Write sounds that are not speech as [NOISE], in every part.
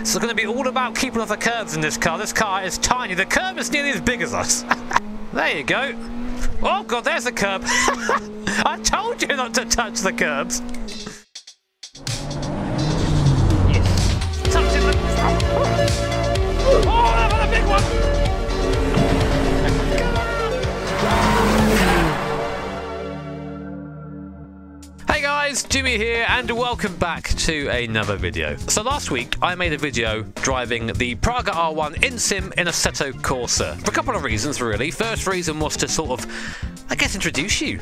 It's going to be all about keeping off the curbs in this car. This car is tiny. The curb is nearly as big as us. [LAUGHS] there you go. Oh god, there's the curb. [LAUGHS] I told you not to touch the curbs. Yes. Touching the... Oh, that was a big one. Hey guys, Jimmy here and welcome back to another video. So last week I made a video driving the Praga R1 in sim in Assetto Corsa. For a couple of reasons really. First reason was to sort of, I guess, introduce you.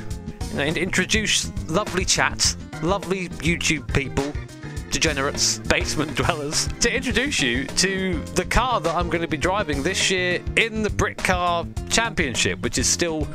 You know, introduce lovely chat, lovely YouTube people, degenerates, basement [LAUGHS] dwellers, to introduce you to the car that I'm going to be driving this year in the Britcar Championship, which is still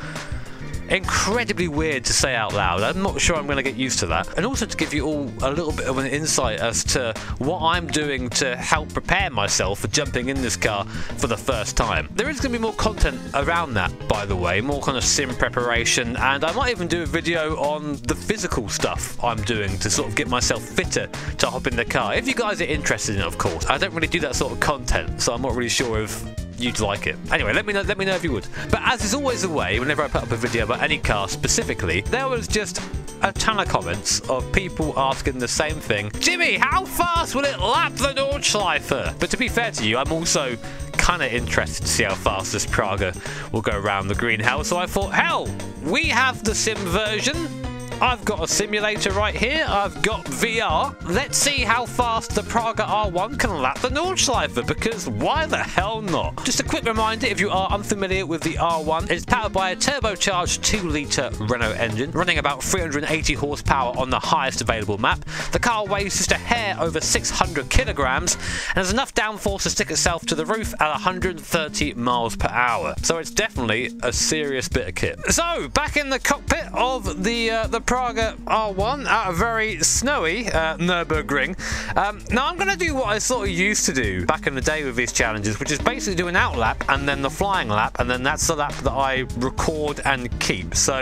incredibly weird to say out loud. I'm not sure I'm going to get used to that. And also to give you all a little bit of an insight as to what I'm doing to help prepare myself for jumping in this car for the first time. There is going to be more content around that, by the way, more kind of sim preparation, and I might even do a video on the physical stuff I'm doing to sort of get myself fitter to hop in the car. If you guys are interested in it, of course. I don't really do that sort of content, so I'm not really sure if you'd like it. Anyway, let me know let me know if you would. But as is always the way, whenever I put up a video about any car specifically, there was just a ton of comments of people asking the same thing. Jimmy, how fast will it lap the Nordschleife? But to be fair to you, I'm also kind of interested to see how fast this Praga will go around the green hell. So I thought, hell, we have the sim version. I've got a simulator right here. I've got VR. Let's see how fast the Praga R1 can lap the Nordschleife, because why the hell not? Just a quick reminder, if you are unfamiliar with the R1, it's powered by a turbocharged 2-litre Renault engine, running about 380 horsepower on the highest available map. The car weighs just a hair over 600 kilograms, and has enough downforce to stick itself to the roof at 130 miles per hour. So it's definitely a serious bit of kit. So, back in the cockpit of the uh, the Praga R1 at a very snowy uh, Nürburgring. Um, now I'm going to do what I sort of used to do back in the day with these challenges, which is basically do an out lap and then the flying lap, and then that's the lap that I record and keep. So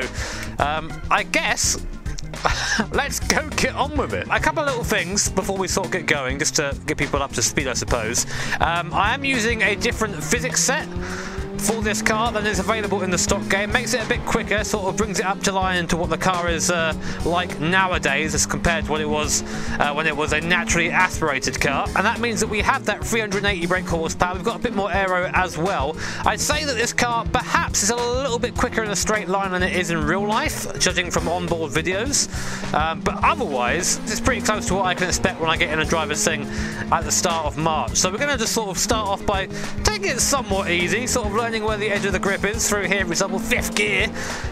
um, I guess [LAUGHS] let's go get on with it. A couple of little things before we sort of get going, just to get people up to speed, I suppose. Um, I am using a different physics set for this car than is available in the stock game. Makes it a bit quicker, sort of brings it up to line to what the car is uh, like nowadays as compared to what it was uh, when it was a naturally aspirated car. And that means that we have that 380 brake horsepower. We've got a bit more aero as well. I'd say that this car perhaps is a little bit quicker in a straight line than it is in real life, judging from onboard videos. Um, but otherwise, it's pretty close to what I can expect when I get in a driver's thing at the start of March. So we're going to just sort of start off by taking it somewhat easy, sort of learning where the edge of the grip is. Through here, for example, fifth gear,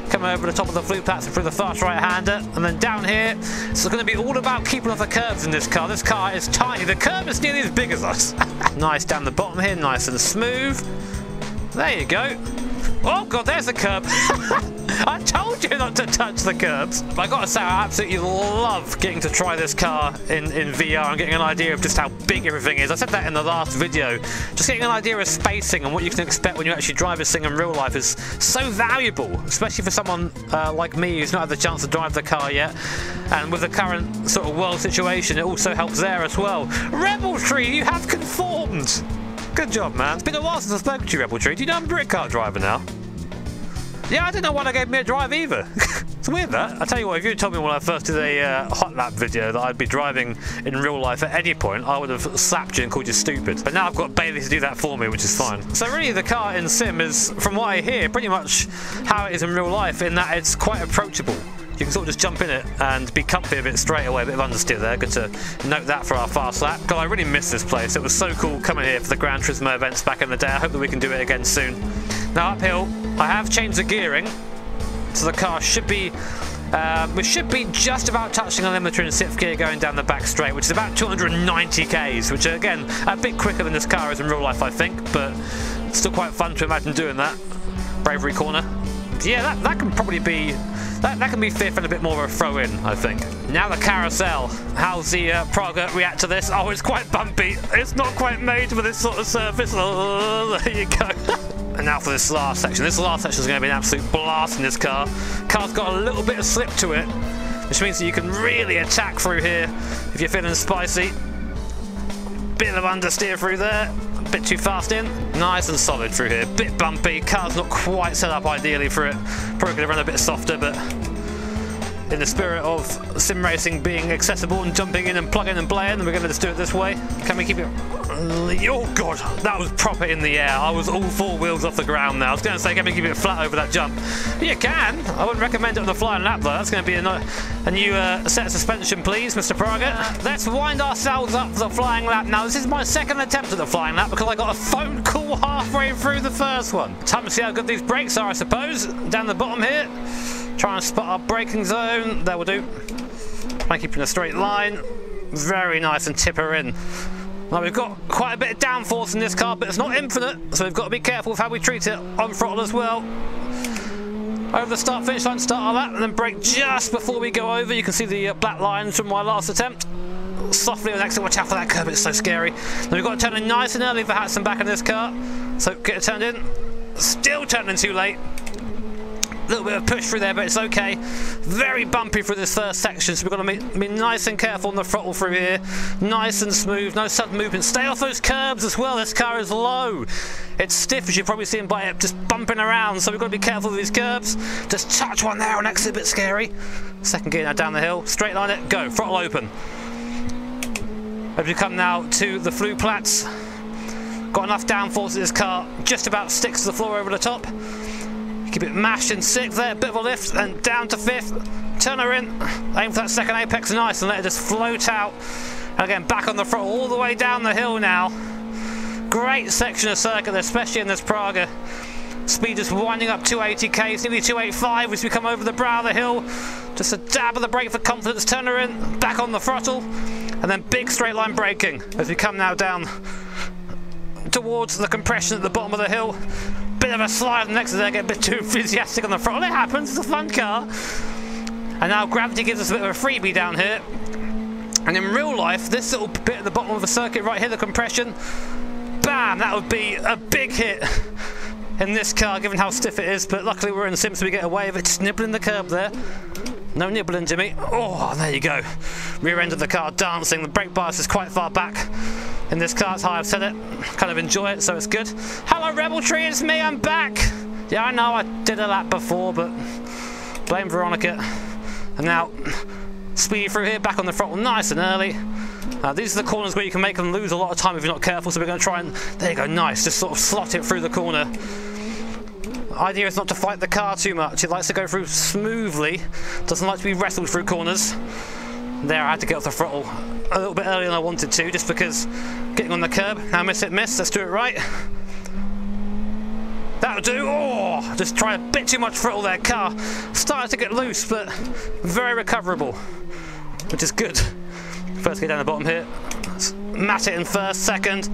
coming over the top of the Flugplatz through the fast right-hander, and then down here. So it's going to be all about keeping off the curves in this car. This car is tiny. The curve is nearly as big as us. [LAUGHS] nice down the bottom here, nice and smooth. There you go. Oh god, there's the curb. [LAUGHS] I told you not to touch the curbs. But I gotta say, I absolutely love getting to try this car in, in VR and getting an idea of just how big everything is. I said that in the last video. Just getting an idea of spacing and what you can expect when you actually drive this thing in real life is so valuable, especially for someone uh, like me who's not had the chance to drive the car yet. And with the current sort of world situation, it also helps there as well. Rebel Tree, you have conformed! Good job, man. It's been a while since I spoke to you, Rebel Tree. Do you know I'm a Britcar driver now? Yeah, I didn't know why they gave me a drive either. [LAUGHS] it's weird that. I tell you what, if you told me when I first did a uh, hot lap video that I'd be driving in real life at any point, I would have slapped you and called you stupid. But now I've got Bailey to do that for me, which is fine. So really, the car in Sim is, from what I hear, pretty much how it is in real life, in that it's quite approachable. You can sort of just jump in it and be comfy a bit straight away, a bit of understeer there. Good to note that for our fast lap. God, I really miss this place. It was so cool coming here for the Gran Turismo events back in the day. I hope that we can do it again soon. Now uphill, I have changed the gearing, so the car should be um, we should be just about touching a limiter in sixth gear going down the back straight, which is about 290 k's, which are, again, a bit quicker than this car is in real life, I think, but still quite fun to imagine doing that. Bravery corner. Yeah, that, that can probably be that, that can be fifth and a bit more of a throw in, I think. Now the carousel. How's the uh, Praga react to this? Oh, it's quite bumpy. It's not quite made for this sort of surface. Oh, [LAUGHS] there you go. [LAUGHS] And now for this last section. This last section is going to be an absolute blast in this car. Car's got a little bit of slip to it, which means that you can really attack through here if you're feeling spicy. bit of understeer through there. A bit too fast in. Nice and solid through here. Bit bumpy. Car's not quite set up ideally for it. Probably could have run a bit softer, but in the spirit of sim racing being accessible and jumping in and plugging and playing, we're going to just do it this way. Can we keep it? Oh god, that was proper in the air. I was all four wheels off the ground now. I was going to say, can we keep it flat over that jump? You can. I wouldn't recommend it on the flying lap though. That's going to be a, a new uh, set of suspension, please, Mr. Praga. Let's wind ourselves up for the flying lap. Now, this is my second attempt at the flying lap because I got a phone call halfway through the first one. Time to see how good these brakes are, I suppose. Down the bottom here. Try and spot our braking zone. There will do. Try and keep in a straight line. Very nice and tip her in. Now we've got quite a bit of downforce in this car, but it's not infinite, so we've got to be careful with how we treat it on throttle as well. Over the start finish line, start our lap, and then brake just before we go over. You can see the uh, black lines from my last attempt. Softly on exit, watch out for that curb, it's so scary. Now we've got to turn in nice and early for Hatzenbach in this car. So get it turned in. Still turning too late. Little bit of push through there, but it's okay. Very bumpy through this first section, so we've got to be, be, nice and careful on the throttle through here. Nice and smooth, no sudden movement. Stay off those curbs as well. This car is low. It's stiff, as you've probably seen by it just bumping around, so we've got to be careful with these curbs. Just touch one there and exit, a bit scary. Second gear now down the hill. Straight line it, go. Throttle open. As we come now to the Flugplatz. Got enough downforce in this car, just about sticks to the floor over the top. Keep it mashed in sixth there, bit of a lift, and down to fifth. Turn her in, aim for that second apex nice, and let it just float out. And again, back on the front, all the way down the hill now. Great section of circuit, especially in this Praga. Speed is winding up 280k, it's nearly 285 as we come over the brow of the hill. Just a dab of the brake for confidence, turn her in, back on the throttle, and then big straight line braking as we come now down towards the compression at the bottom of the hill bit of a slide next to there, get a bit too enthusiastic on the front. Well, it happens, it's a fun car. And now gravity gives us a bit of a freebie down here. And in real life, this little bit at the bottom of the circuit right here, the compression, bam, that would be a big hit in this car, given how stiff it is. But luckily we're in Sim, so we get away with it, just nibbling the curb there. No nibbling, Jimmy. Oh, there you go. Rear end of the car dancing. The brake bias is quite far back in this car. It's high, I've said it. Kind of enjoy it, so it's good. Hello, Rebel Tree, it's me, I'm back. Yeah, I know I did a lap before, but blame Veronica. And now, speed through here, back on the throttle nice and early. Uh, these are the corners where you can make them lose a lot of time if you're not careful, so we're going to try and, there you go, nice, just sort of slot it through the corner. Idea is not to fight the car too much, it likes to go through smoothly, doesn't like to be wrestled through corners. There, I had to get off the throttle a little bit earlier than I wanted to, just because getting on the curb, now miss it, miss, let's do it right. That'll do. Oh, just try a bit too much throttle there. Car started to get loose, but very recoverable, which is good. First get down the bottom here. Mat it in first, second,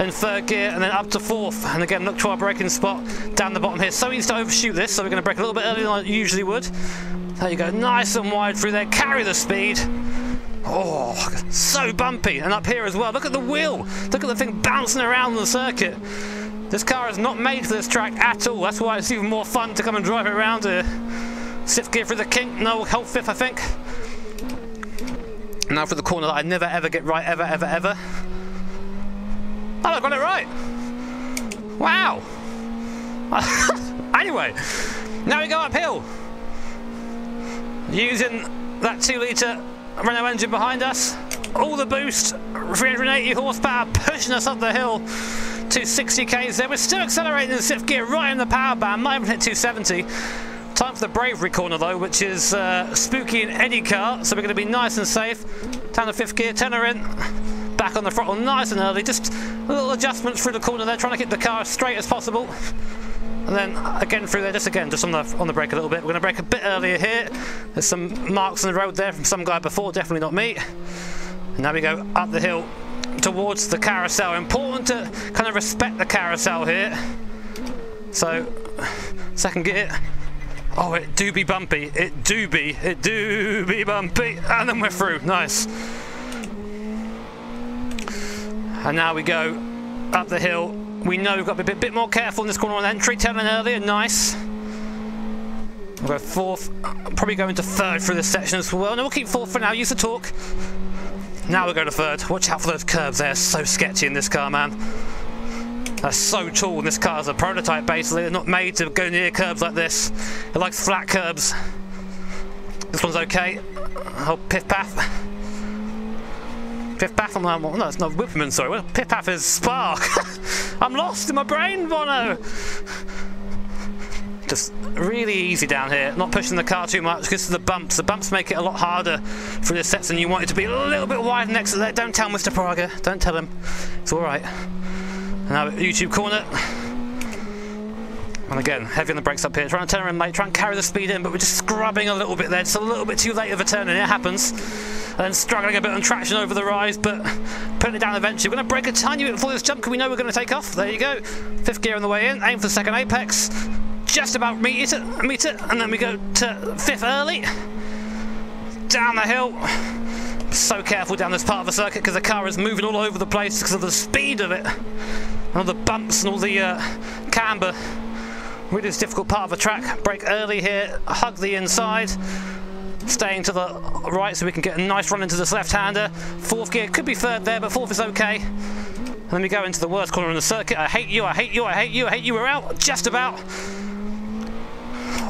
then third gear, and then up to fourth. And again, look to our braking spot down the bottom here. So easy to overshoot this, so we're going to brake a little bit earlier than I usually would. There you go, nice and wide through there. Carry the speed. Oh, so bumpy. And up here as well. Look at the wheel. Look at the thing bouncing around the circuit. This car is not made for this track at all. That's why it's even more fun to come and drive it around here. Sixth gear through the kink. No, help fifth, I think. Now for the corner that I never ever get right, ever, ever, ever. Oh, I got it right. Wow. [LAUGHS] anyway, now we go uphill. Using that two litre Renault engine behind us. All the boost, 380 horsepower, pushing us up the hill to 60 k's there. We're still accelerating in sixth gear right in the power band, might even hit 270. Time for the bravery corner though, which is uh, spooky in any car, so we're going to be nice and safe. Down the fifth gear, tenor in, back on the throttle nice and early. Just little adjustments through the corner there, trying to keep the car as straight as possible. And then again through there, just again, just on the on the brake a little bit. We're going to brake a bit earlier here. There's some marks on the road there from some guy before, definitely not me. And now we go up the hill towards the carousel. Important to kind of respect the carousel here. So, second gear. Oh, it do be bumpy. It do be. It do be bumpy. And then we're through. Nice. And now we go up the hill we know we've got to be a bit, more careful in this corner on entry. Turning earlier, nice. We'll go fourth, probably go into third through this section as well. No, we'll keep fourth for now, use the torque. Now we go to third. Watch out for those curves, they're so sketchy in this car, man. They're so tall, and this car's a prototype basically. They're not made to go near curbs like this. It likes flat curbs. This one's okay. Oh, piff paff. Piff paff, I'm like, no, it's not Wippermann, sorry. Well, piff paff is Spark. [LAUGHS] I'm lost in my brain, Bono. Just really easy down here, not pushing the car too much because of the bumps. The bumps make it a lot harder for the sets and you want it to be a little bit wide next to that. Don't tell Mr. Praga, don't tell him. It's alright. Now YouTube corner. And again, heavy on the brakes up here. Trying to turn around late, try and carry the speed in, but we're just scrubbing a little bit there. Just a little bit too late of a turn, and it happens. And struggling a bit on traction over the rise, but putting it down eventually. We're going to brake a tiny bit before this jump because we know we're going to take off. There you go. Fifth gear on the way in. Aim for the second apex just about meet it, meet it, and then we go to fifth early, down the hill. So careful down this part of the circuit because the car is moving all over the place because of the speed of it, and all the bumps and all the uh, camber. Really this difficult part of the track. Brake early here, hug the inside, staying to the right so we can get a nice run into this left-hander. Fourth gear could be third there, but fourth is okay. And then we go into the worst corner in the circuit. I hate you, I hate you, I hate you, I hate you. We're out, just about.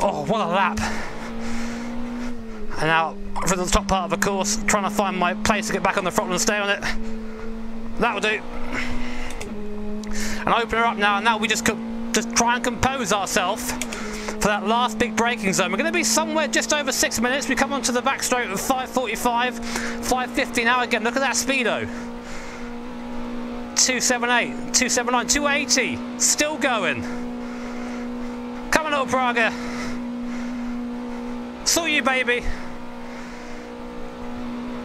Oh, what a lap. And now, for the top part of the course, trying to find my place to get back on the throttle and stay on it. That'll do. And open her up now, and now we just, just try and compose ourselves for that last big braking zone. We're going to be somewhere just over six minutes. We come onto the backstroke of 5.45, 5.50 now again. Look at that speedo. 278, 279, 280. Still going. Come on, little Praga. Saw you, baby.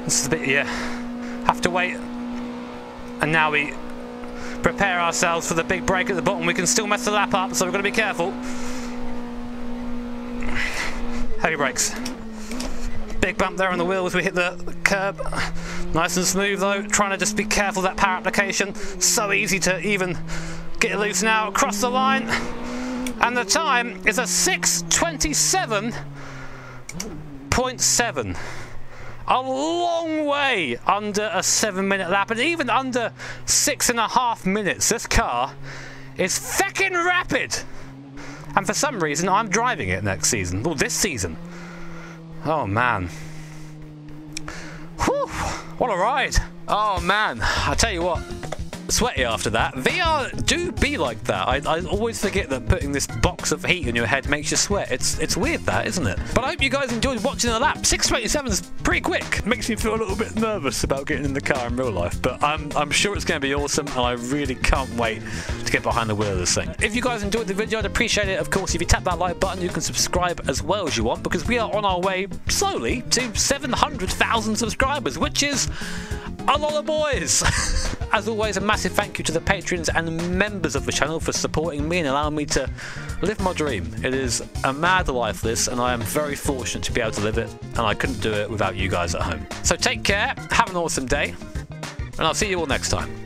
This is a bit, yeah. Have to wait. And now we prepare ourselves for the big break at the bottom. We can still mess the lap up, so we've got to be careful. Heavy brakes. Big bump there on the wheel as we hit the curb. Nice and smooth though. Trying to just be careful that power application. So easy to even get loose now. Across the line. And the time is a 627. 0.7. A long way under a seven minute lap, and even under six and a half minutes. This car is feckin' rapid. And for some reason, I'm driving it next season. Well, this season. Oh, man. Whew, what a ride. Oh, man. I tell you what, sweaty after that. VR do be like that. I, I, always forget that putting this box of heat in your head makes you sweat. It's it's weird that, isn't it? But I hope you guys enjoyed watching the lap. 627 is pretty quick. Makes me feel a little bit nervous about getting in the car in real life, but I'm, I'm sure it's going to be awesome and I really can't wait to get behind the wheel of this thing. If you guys enjoyed the video, I'd appreciate it. Of course, if you tap that like button, you can subscribe as well as you want because we are on our way slowly to 700,000 subscribers, which is a lot of boys. [LAUGHS] As always, a massive thank you to the patrons and members of the channel for supporting me and allowing me to live my dream. It is a mad life, this, and I am very fortunate to be able to live it, and I couldn't do it without you guys at home. So take care, have an awesome day, and I'll see you all next time.